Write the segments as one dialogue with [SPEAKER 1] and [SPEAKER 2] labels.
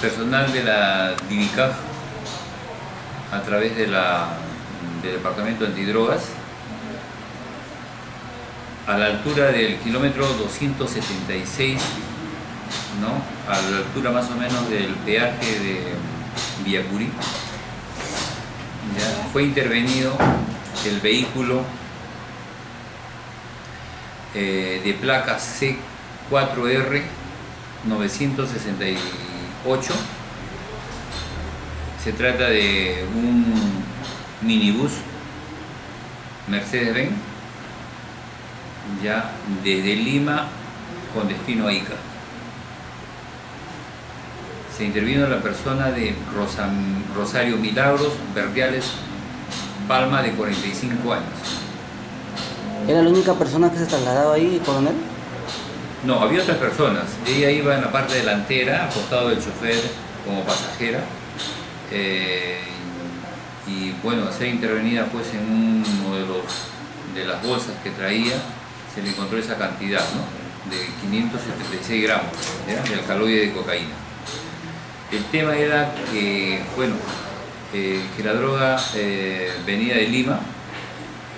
[SPEAKER 1] personal de la DIVICAF a través de del Departamento Antidrogas a la altura del kilómetro 276, ¿no? a la altura más o menos del peaje de Villacurí, fue intervenido el vehículo eh, de placa C4R 968. Se trata de un minibús Mercedes-Benz ya desde Lima con destino a Ica. Se intervino la persona de Rosario Milagros Verdiales Palma de 45 años.
[SPEAKER 2] ¿Era la única persona que se trasladaba ahí, coronel?
[SPEAKER 1] No, había otras personas. Ella iba en la parte delantera, acostado del chofer como pasajera. Eh, y bueno, a ser intervenida pues en uno de, los, de las bolsas que traía, se le encontró esa cantidad, ¿no? De 576 gramos de alcaloide de cocaína. El tema era que, bueno, eh, que la droga eh, venía de Lima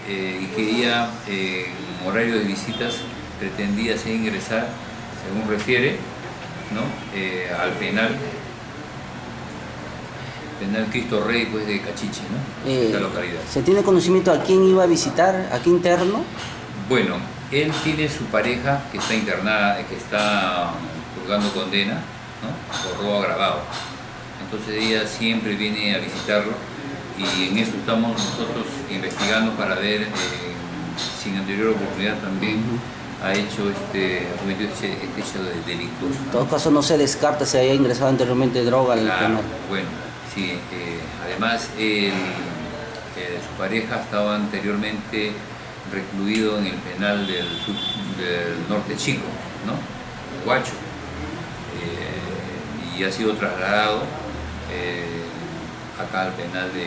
[SPEAKER 1] y que ella en horario de visitas pretendía ser ingresar, según refiere, ¿no? al penal penal Cristo Rey pues, de Cachiche, ¿no? esta localidad.
[SPEAKER 2] ¿Se tiene conocimiento a quién iba a visitar, a qué interno?
[SPEAKER 1] Bueno, él tiene su pareja que está internada, que está purgando condena, ¿no? por robo agravado. Entonces ella siempre viene a visitarlo y en eso estamos nosotros investigando para ver eh, si en anterior oportunidad también ha hecho este, cometido este, este hecho de delictuoso.
[SPEAKER 2] En todo caso no se descarta si haya ingresado anteriormente droga al
[SPEAKER 1] claro, Bueno, sí, eh, además eh, su pareja estaba anteriormente recluido en el penal del, del norte chico, ¿no? Guacho, y ha sido trasladado eh, acá al penal de,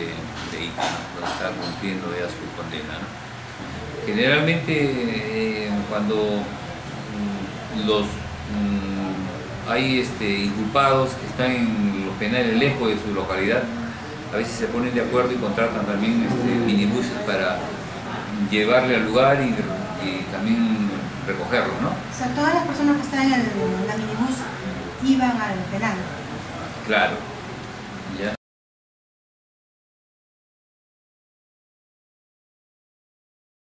[SPEAKER 1] de Ica, donde está cumpliendo ya su condena. Generalmente eh, cuando mm, los mm, hay este, inculpados que están en los penales lejos de su localidad, a veces se ponen de acuerdo y contratan también este, minibuses para llevarle al lugar y, también recogerlo, ¿no?
[SPEAKER 3] O sea, todas las personas que están en, el, la minibús iban al penal.
[SPEAKER 1] Claro.